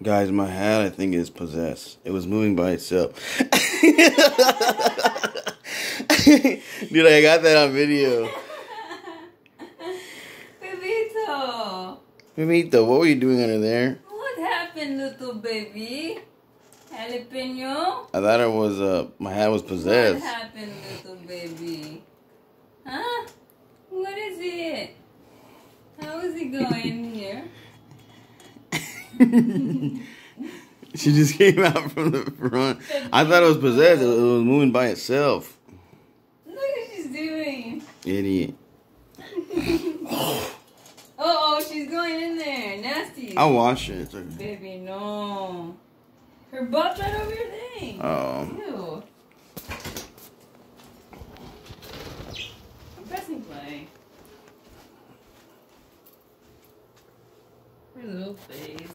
Guys, my hat I think is possessed. It was moving by itself. Dude, I got that on video. Bebito. Mimito, what were you doing under there? What happened, little baby? Jalapeno? I thought it was uh my hat was possessed. What happened, little baby? Huh? What is it? How is it going? she just came out from the front. I thought it was possessed. It was moving by itself. Look what she's doing. Idiot. oh, oh, she's going in there. Nasty. I'll wash it. Okay. Baby, no. Her butt's right over your thing. Oh. Ew. I'm pressing play. Her little face.